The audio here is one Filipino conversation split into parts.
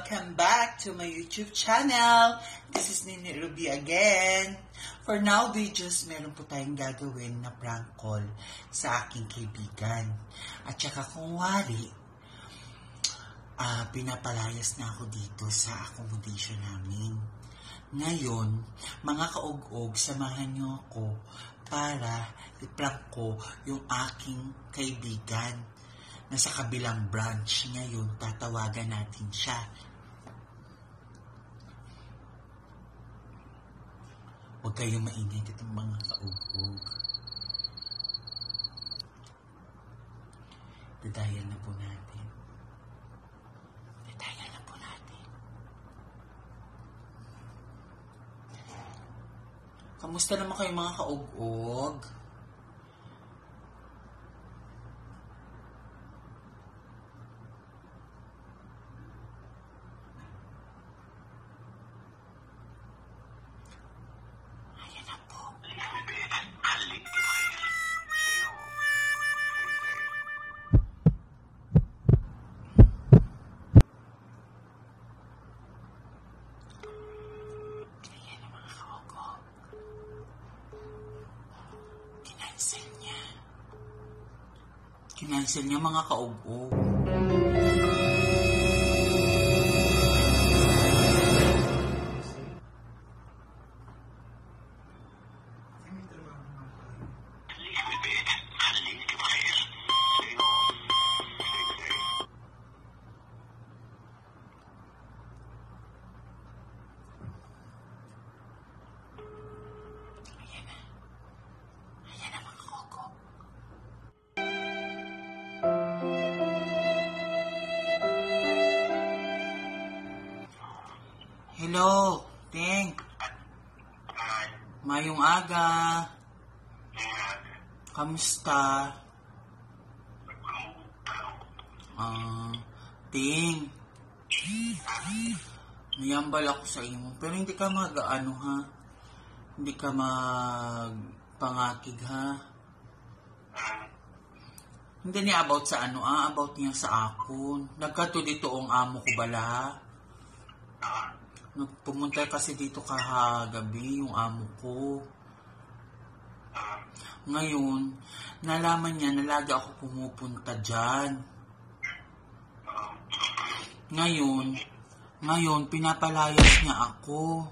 Welcome back to my YouTube channel. This is Nini Ruby again. For now, videos, meron po tayong gagawin na prank call sa aking kaibigan. At saka kung wari, ah, pinapalayas na ako dito sa accommodation namin. Ngayon, mga kaug-og, samahan niyo ako para i-prank ko yung aking kaibigan na sa kabilang branch ngayon, tatawagan natin siya. Huwag kayong maingay itong mga kaugog. Dadayan na po natin. Dadayan na po natin. Kamusta naman kayo mga kaugog? Kinansel niya mga kaugog. Hello, Ting. Mayong aga. Kamusta? Ah, Ting. Niyambal ako sa imo. Pero hindi ka mag, ano ha? Hindi ka mag pangakig ha? Hindi niya about sa ano ah, about niya sa akon. Nagkato dito ang amo ko bala ha? Nagpumunta kasi dito kahagabi yung amo ko. Ngayon, nalaman niya na lagi ako pumupunta dyan. Ngayon, ngayon, pinapalayas niya ako.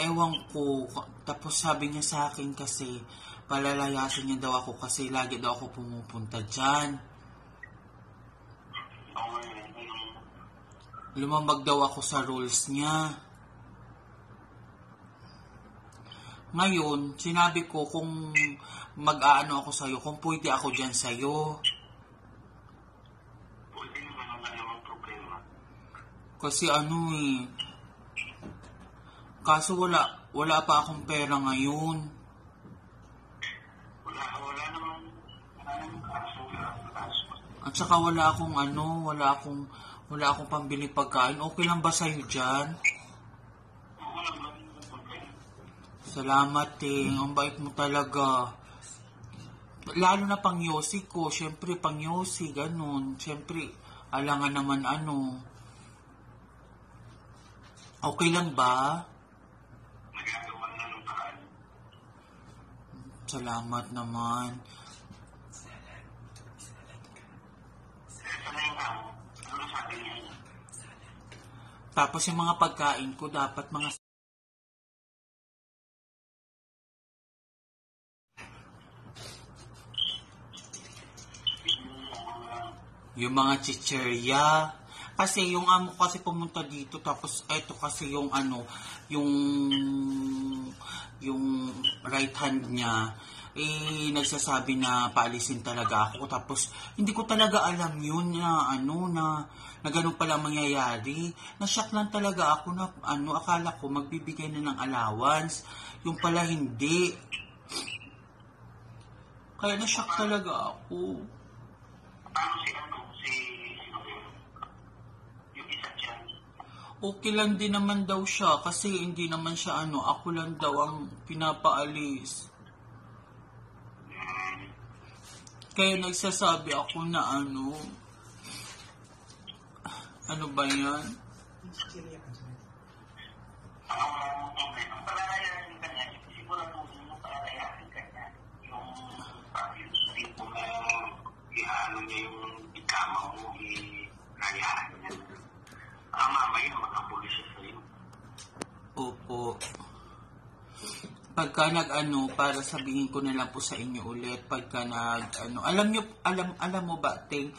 Ewan ko, tapos sabi niya sa akin kasi, palalayasin niya daw ako kasi lagi daw ako pumupunta dyan. Lumambag daw ako sa rules niya. Ngayon, sinabi ko kung mag-aano ako sa'yo, kung pwede ako dyan sa'yo. Pwede naman yung problema. Kasi ano eh, kaso wala, wala pa akong pera ngayon. Wala, wala naman, wala naman kaso. At saka wala akong ano, wala akong, wala akong pambili pagkain. Okay lang ba sa'yo dyan? Salamat eh, ang bait mo talaga. Lalo na pang yosi ko, syempre pang yosi, ganun. Syempre, alangan naman ano. Okay lang ba? Salamat naman. Ito na yung amo. Ano sabi niya? Tapos yung mga pagkain ko, dapat mga yung mga chicherya. Kasi yung amo kasi pumunta dito tapos eto kasi yung ano, yung yung right hand niya eh nagsasabi na paalisin talaga ako. Tapos hindi ko talaga alam yun na ano na na ganun pala mangyayari. Na-shock lang talaga ako na ano akala ko magbibigay na ng allowance. Yung pala hindi. Kaya na-shock talaga ako. Okay lang din naman daw siya kasi hindi naman siya ano, ako lang daw ang pinapaalis. Kaya nagsasabi ako na ano, Ano ba yan? Ang problema, palalayasin ka niya, siguraduhin mo palalayasin ka niya. Yung pag-yung tipo mo, iano niya yung ikama mo, ihayaan niya. Ah, mamaya, makapulis siya sa'yo. Opo. Pagka nag-ano, para sabihin ko na lang po sa inyo ulit, pagka nag-ano, alam nyo, alam, alam mo ba, Ting,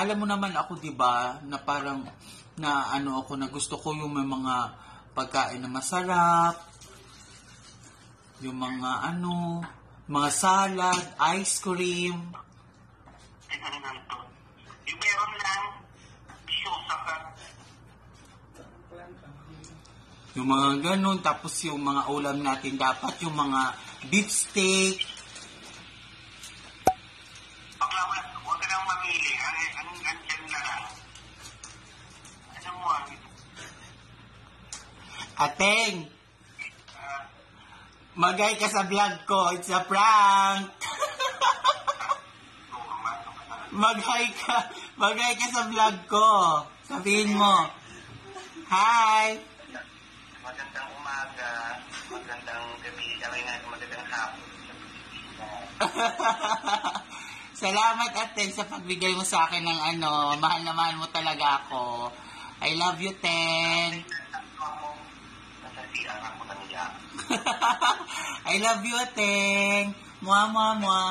alam mo naman ako, di ba, na parang, na ano ako, na gusto ko yung may mga pagkain na masarap, yung mga ano, mga salad, ice cream? Yung meron lang, siyosa ka. Yung mga ganun, tapos yung mga ulam natin dapat, yung mga beef steak. Ano? Ano mo, ah? ateng, magay ka sa vlog ko, it's a prank! Mag-hi ka. Mag-hi ka sa vlog ko. Sabihin mo. Hi. Magandang umaga, magandang gabi, kami nga magandang hapon. Salamat ate sa pagbigay mo sa akin ng ano. Mahal na mahal mo talaga ako. I love you, Ten. I love you, Ateng. Mwa, mwa, mwa.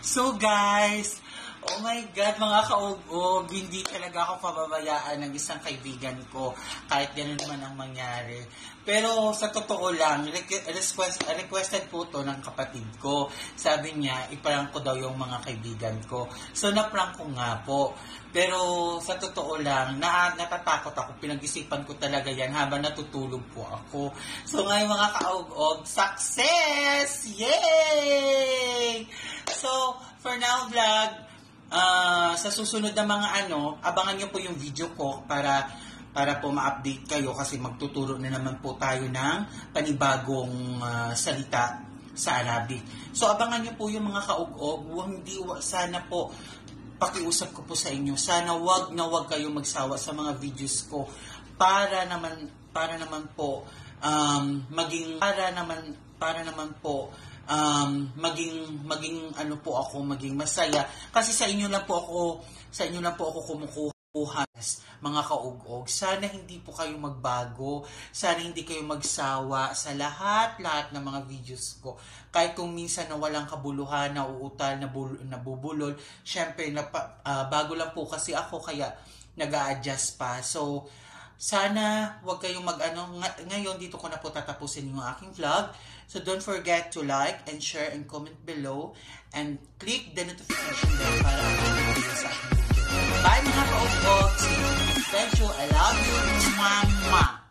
So, guys, oh my God, mga kaugog, hindi talaga ako pababayaan ng isang kaibigan ko, kahit ganun man ang mangyari. Pero sa totoo lang, requ- request, requested po to ng kapatid ko. Sabi niya, iprank ko daw yung mga kaibigan ko. So, naprank ko nga po. Pero sa totoo lang, na, natatakot ako. Pinag-isipan ko talaga yan habang natutulog po ako. So ngayon mga kaog-og, success! Yay! So, for now vlog, ah, sa susunod na mga ano, abangan nyo po yung video ko para para po ma-update kayo kasi magtuturo na naman po tayo ng panibagong ah, salita sa Arabic. So abangan nyo po yung mga kaug-og, hindi sana po pakiusap ko po sa inyo, sana wag na wag kayo magsawa sa mga videos ko para naman para naman po um, maging para naman para naman po um, maging maging ano po ako maging masaya kasi sa inyo lang po ako sa inyo lang po ako kumukuha mga kaugog. Sana hindi po kayo magbago. Sana hindi kayo magsawa sa lahat-lahat ng mga videos ko. Kahit kung minsan na walang kabuluhan, nauutal, nabul- nabubulol, syempre, napa, ah, bago lang po kasi ako, kaya nag adjust pa. So, sana wag kayong mag-ano. Nga- ngayon, dito ko na po tatapusin yung aking vlog. So, don't forget to like and share and comment below. And click the notification bell para kayo sa video. Bye mga ka-ogs! Thank you. I love you.